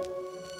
Música